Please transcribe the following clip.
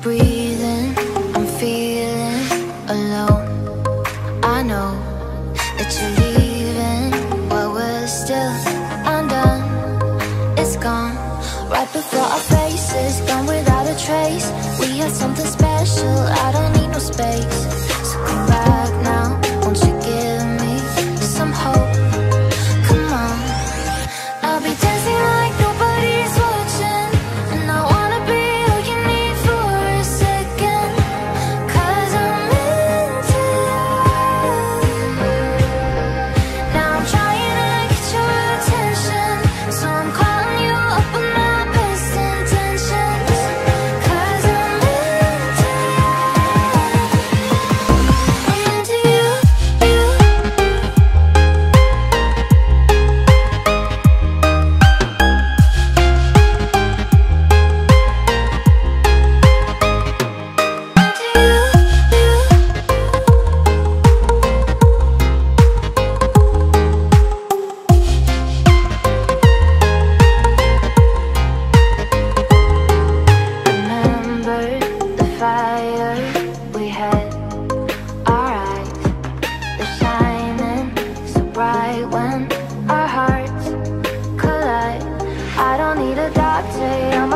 breathing, I'm feeling alone. I know that you're leaving, but we're still undone. It's gone, right before our faces, gone without a trace. We had something special, I don't need no space. Need a doctor,